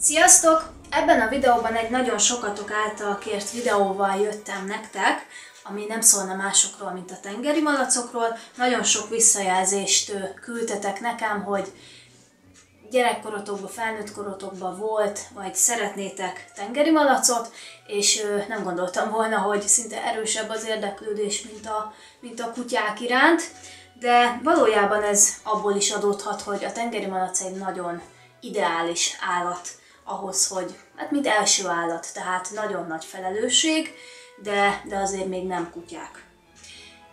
Sziasztok! Ebben a videóban egy nagyon sokatok által kért videóval jöttem nektek, ami nem szólna másokról, mint a tengeri malacokról. Nagyon sok visszajelzést küldtetek nekem, hogy gyerekkorotokban, felnőtt korotokban volt, vagy szeretnétek tengeri malacot, és nem gondoltam volna, hogy szinte erősebb az érdeklődés, mint a, mint a kutyák iránt, de valójában ez abból is adódhat, hogy a tengeri malac egy nagyon ideális állat ahhoz, hogy, hát mint első állat, tehát nagyon nagy felelősség, de, de azért még nem kutyák.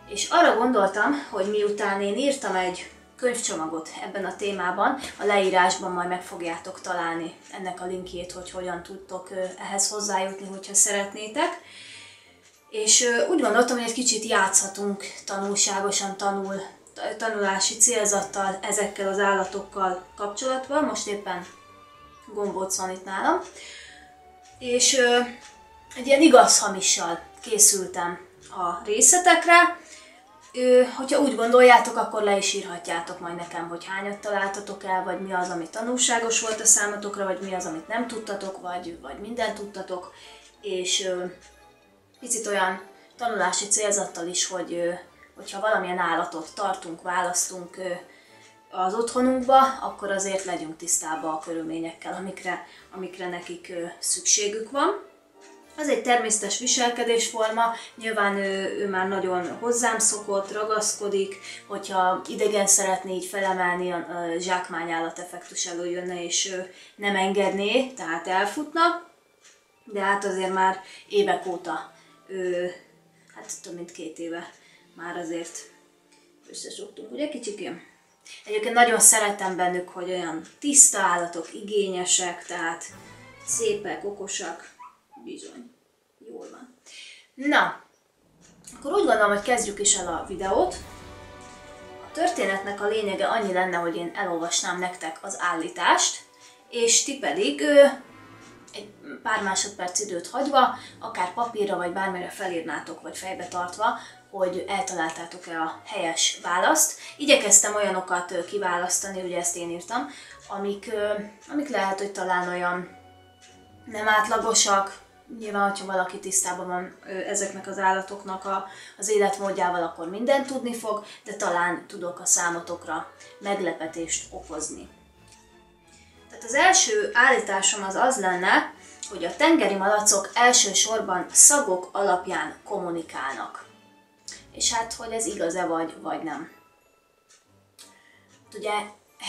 És arra gondoltam, hogy miután én írtam egy könyvcsomagot ebben a témában, a leírásban majd meg fogjátok találni ennek a linkjét, hogy hogyan tudtok ehhez hozzájutni, hogyha szeretnétek. És úgy gondoltam, hogy egy kicsit játszhatunk tanulságosan tanul, tanulási célzattal ezekkel az állatokkal kapcsolatban. Most éppen gombóc van itt nálam. És ö, egy ilyen igaz hamissal készültem a részletekre. Ö, hogyha úgy gondoljátok, akkor le is írhatjátok majd nekem, hogy hányat találtatok el, vagy mi az, ami tanulságos volt a számotokra, vagy mi az, amit nem tudtatok, vagy, vagy mindent tudtatok. És ö, picit olyan tanulási célzattal is, hogy hogyha valamilyen állatot tartunk, választunk, az otthonunkba, akkor azért legyünk tisztában a körülményekkel, amikre, amikre nekik szükségük van. Az egy természetes viselkedésforma, nyilván ő, ő már nagyon hozzám szokott, ragaszkodik, hogyha idegen szeretné így felemelni, a, zsákmányállat effektus előjönne, és ő nem engedné, tehát elfutna, de hát azért már évek óta, ő, hát több mint két éve már azért összesoktunk, ugye kicsikém? Egyébként nagyon szeretem bennük, hogy olyan tiszta állatok, igényesek, tehát szépek, okosak. Bizony. Jól van. Na, akkor úgy gondolom, hogy kezdjük is el a videót. A történetnek a lényege annyi lenne, hogy én elolvasnám nektek az állítást, és ti pedig egy pár másodperc időt hagyva, akár papírra vagy bármire felírnátok, vagy fejbe tartva, hogy eltaláltátok-e a helyes választ. Igyekeztem olyanokat kiválasztani, ugye ezt én írtam, amik, amik lehet, hogy talán olyan nem átlagosak, nyilván, hogyha valaki tisztában van ezeknek az állatoknak a, az életmódjával, akkor mindent tudni fog, de talán tudok a számotokra meglepetést okozni. Tehát az első állításom az az lenne, hogy a tengeri malacok elsősorban szagok alapján kommunikálnak és hát, hogy ez igaz-e vagy, vagy nem. Ugye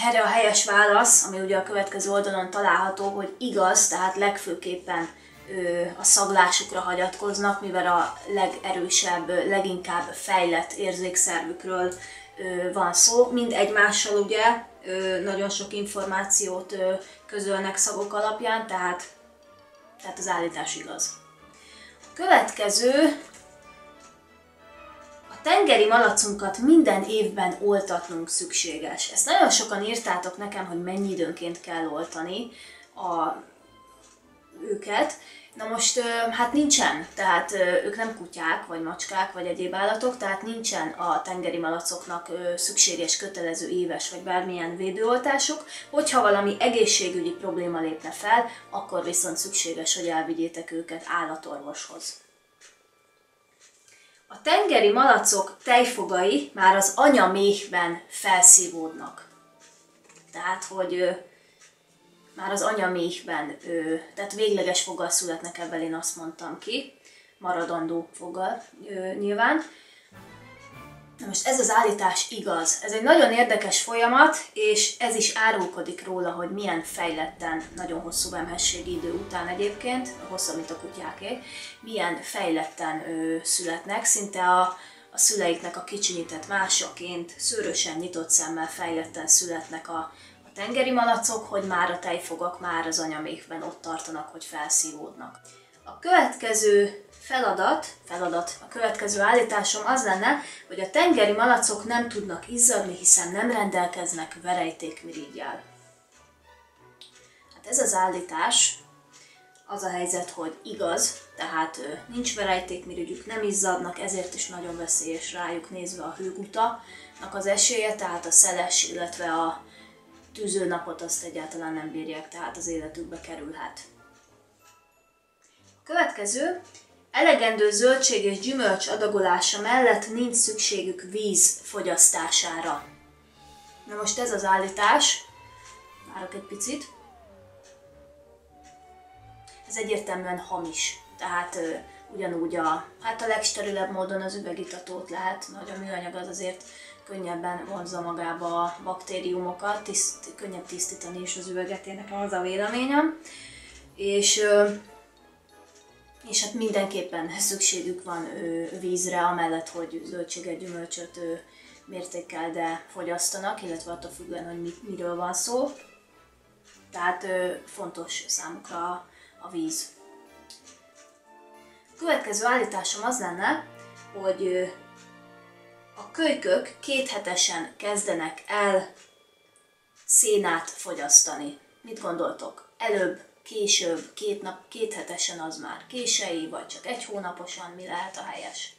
erre a helyes válasz, ami ugye a következő oldalon található, hogy igaz, tehát legfőképpen ö, a szaglásukra hagyatkoznak, mivel a legerősebb, leginkább fejlett érzékszervükről ö, van szó. Mind egymással ugye nagyon sok információt közölnek szagok alapján, tehát, tehát az állítás igaz. A következő tengeri malacunkat minden évben oltatnunk szükséges. Ezt nagyon sokan írtátok nekem, hogy mennyi időnként kell oltani a, őket. Na most, hát nincsen, tehát ők nem kutyák, vagy macskák, vagy egyéb állatok, tehát nincsen a tengeri malacoknak szükséges, kötelező éves, vagy bármilyen védőoltásuk. Hogyha valami egészségügyi probléma lépne fel, akkor viszont szükséges, hogy elvigyétek őket állatorvoshoz. A tengeri malacok tejfogai már az anya méhben felszívódnak. Tehát, hogy már az anya méhben, ö, tehát végleges foggal születnek ebből, én azt mondtam ki, maradandó foggal ö, nyilván. Na most ez az állítás igaz. Ez egy nagyon érdekes folyamat, és ez is árulkodik róla, hogy milyen fejletten, nagyon hosszú vemhességi idő után egyébként, hosszabb, mint a kutyáké, milyen fejletten ö, születnek, szinte a, a szüleiknek a kicsinyített másaként, szőrösen nyitott szemmel fejletten születnek a tengeri malacok, hogy már a tejfogak már az anyamékben ott tartanak, hogy felszívódnak. A következő feladat, feladat, a következő állításom az lenne, hogy a tengeri malacok nem tudnak izzadni, hiszen nem rendelkeznek verejtékmirigyel. Hát ez az állítás, az a helyzet, hogy igaz, tehát nincs verejtékmirigyük, nem izzadnak, ezért is nagyon veszélyes rájuk nézve a hőgutanak az esélye, tehát a szeles, illetve a tűzőnapot azt egyáltalán nem bírják, tehát az életükbe kerülhet. Következő, elegendő zöldség és gyümölcs adagolása mellett nincs szükségük víz fogyasztására. Na most ez az állítás, várok egy picit, ez egyértelműen hamis. Tehát ugyanúgy a, hát a legsterilebb módon az üvegitatót lehet, nagy a műanyag az azért könnyebben vonzza magába a baktériumokat, tiszt, könnyebb tisztítani is az üveget, én nekem az a véleményem. És, és hát mindenképpen szükségük van vízre, amellett, hogy zöldséget, gyümölcsöt mértékkel, de fogyasztanak, illetve attól függően, hogy miről van szó. Tehát fontos számukra a víz. Következő állításom az lenne, hogy a kölykök kéthetesen kezdenek el szénát fogyasztani. Mit gondoltok? Előbb, később, két nap, két hetesen az már késői, vagy csak egy hónaposan, mi lehet a helyes?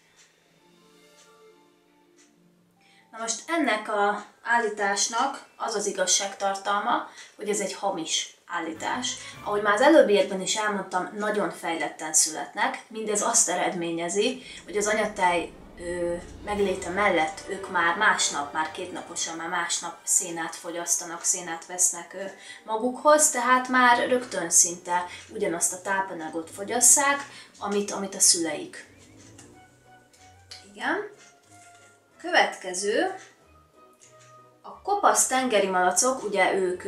Na most ennek a állításnak az az igazságtartalma, hogy ez egy hamis állítás. Ahogy már az előbbiekben is elmondtam, nagyon fejletten születnek. Mindez azt eredményezi, hogy az anyatej ö, megléte mellett ők már másnap, már kétnaposan, már másnap szénát fogyasztanak, szénát vesznek ö, magukhoz, tehát már rögtön szinte ugyanazt a tápanyagot fogyasszák, amit, amit a szüleik. Igen. Következő, kopasz tengeri malacok, ugye ők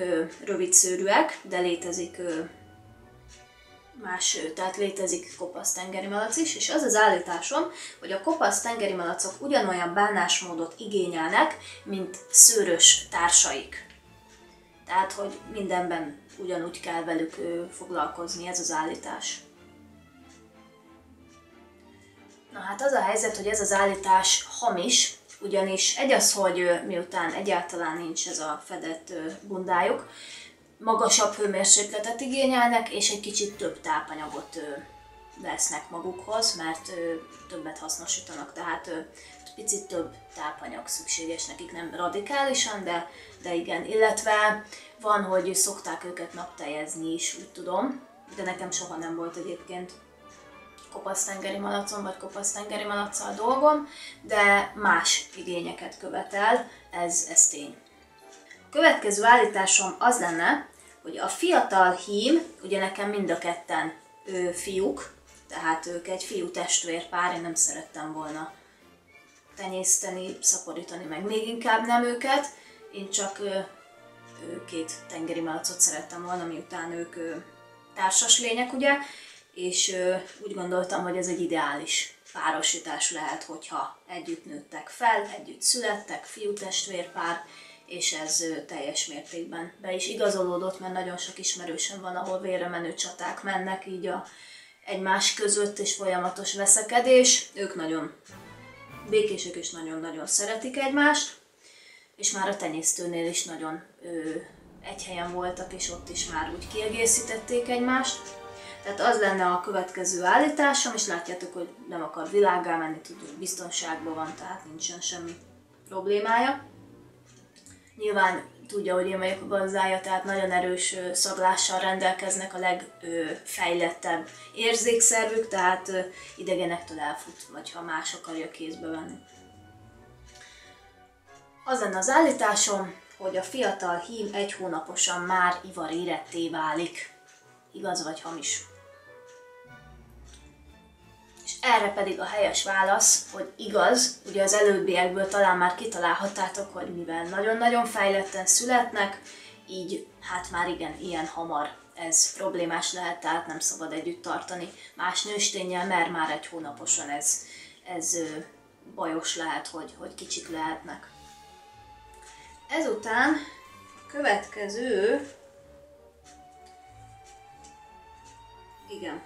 rövidszőrűek, de létezik más, tehát létezik kopasz tengeri malac is, és az az állításom, hogy a kopasz tengeri malacok ugyanolyan bánásmódot igényelnek, mint szőrös társaik. Tehát, hogy mindenben ugyanúgy kell velük foglalkozni, ez az állítás. Na hát az a helyzet, hogy ez az állítás hamis, ugyanis egy az, hogy miután egyáltalán nincs ez a fedett bundájuk, magasabb hőmérsékletet igényelnek, és egy kicsit több tápanyagot vesznek magukhoz, mert többet hasznosítanak, tehát picit több tápanyag szükséges nekik, nem radikálisan, de, de igen, illetve van, hogy szokták őket napteljezni is, úgy tudom, de nekem soha nem volt egyébként kopasztengeri malacon vagy kopasztengeri malacsal dolgom, de más igényeket követel, ez, ez tény. A következő állításom az lenne, hogy a fiatal hím, ugye nekem mind a ketten ő, fiúk, tehát ők egy fiú testvérpár, én nem szerettem volna tenyészteni, szaporítani, meg még inkább nem őket, én csak ő, ő, két tengeri malacot szerettem volna, miután ők ő, társas lények, ugye, és úgy gondoltam, hogy ez egy ideális párosítás lehet, hogyha együtt nőttek fel, együtt születtek, fiú-testvérpár, és ez teljes mértékben be is igazolódott, mert nagyon sok ismerősöm van, ahol vére menő csaták mennek így a egymás között, és folyamatos veszekedés. Ők nagyon békések és nagyon-nagyon szeretik egymást, és már a tenyésztőnél is nagyon ö, egy helyen voltak, és ott is már úgy kiegészítették egymást. Tehát az lenne a következő állításom, és látjátok, hogy nem akar világá menni, tudjuk, biztonságban van, tehát nincsen semmi problémája. Nyilván tudja, hogy én vagyok a gazdája, tehát nagyon erős szaglással rendelkeznek a legfejlettebb érzékszervük, tehát idegenektől elfut, vagy ha más akarja kézbe venni. Az lenne az állításom, hogy a fiatal hím egy hónaposan már ivaréretté válik. Igaz vagy hamis? Erre pedig a helyes válasz, hogy igaz, ugye az előbbiekből talán már kitalálhattátok, hogy mivel nagyon-nagyon fejletten születnek, így hát már igen, ilyen hamar ez problémás lehet, tehát nem szabad együtt tartani más nősténnyel, mert már egy hónaposan ez, ez bajos lehet, hogy, hogy kicsik lehetnek. Ezután következő Igen.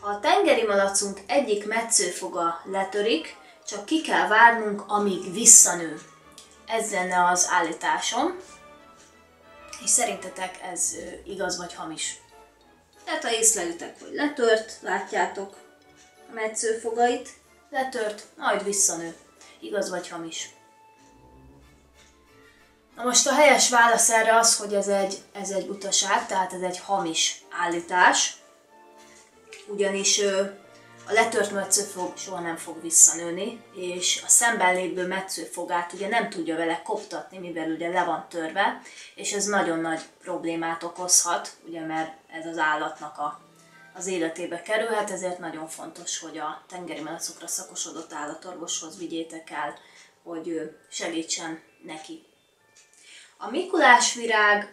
Ha a tengeri malacunk egyik metszőfoga letörik, csak ki kell várnunk, amíg visszanő. Ez lenne az állításom. És szerintetek ez igaz vagy hamis? Tehát ha észlelitek, hogy letört, látjátok a metszőfogait, letört, majd visszanő. Igaz vagy hamis? Na most a helyes válasz erre az, hogy ez egy, ez egy utaság, tehát ez egy hamis állítás, ugyanis a letört metszőfog soha nem fog visszanőni, és a szemben lévő metszőfogát ugye nem tudja vele koptatni, mivel ugye le van törve, és ez nagyon nagy problémát okozhat, ugye mert ez az állatnak a, az életébe kerülhet, ezért nagyon fontos, hogy a tengeri malacokra szakosodott állatorvoshoz vigyétek el, hogy segítsen neki. A Mikulás virág,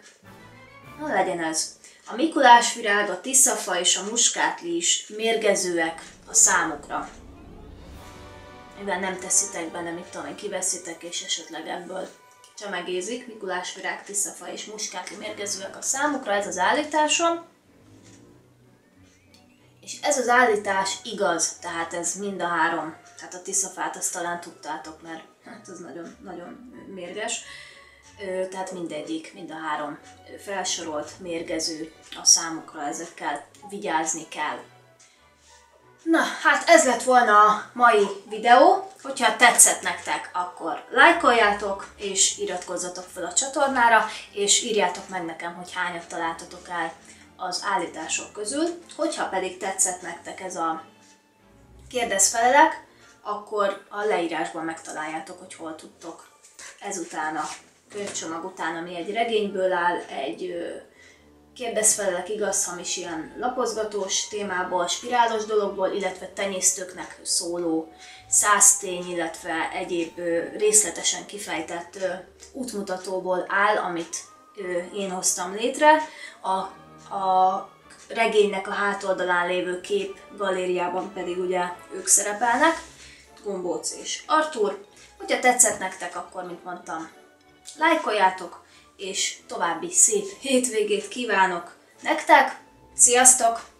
na legyen ez, a Mikulás virág, a tiszafa és a muskátli is mérgezőek a számukra. Mivel nem teszitek benne, mit tudom én, kiveszitek, és esetleg ebből csemegézik, Mikulás virág, tiszafa és muskátli mérgezőek a számukra, ez az állításom. És ez az állítás igaz, tehát ez mind a három. Tehát a tiszafát azt talán tudtátok, mert hát ez nagyon, nagyon mérges tehát mindegyik, mind a három felsorolt mérgező a számukra, ezekkel vigyázni kell. Na, hát ez lett volna a mai videó. Hogyha tetszett nektek, akkor lájkoljátok, és iratkozzatok fel a csatornára, és írjátok meg nekem, hogy hányat találtatok el az állítások közül. Hogyha pedig tetszett nektek ez a kérdezfelelek, akkor a leírásban megtaláljátok, hogy hol tudtok ezután a könyvcsomag után, ami egy regényből áll, egy kérdezfelelek igaz, hamis ilyen lapozgatós témából, spirálos dologból, illetve tenyésztőknek szóló száztény, illetve egyéb részletesen kifejtett útmutatóból áll, amit én hoztam létre. A, a regénynek a hátoldalán lévő kép galériában pedig ugye ők szerepelnek, Gombóc és Artur. Hogyha tetszett nektek, akkor, mint mondtam, lájkoljátok, és további szép hétvégét kívánok nektek. Sziasztok!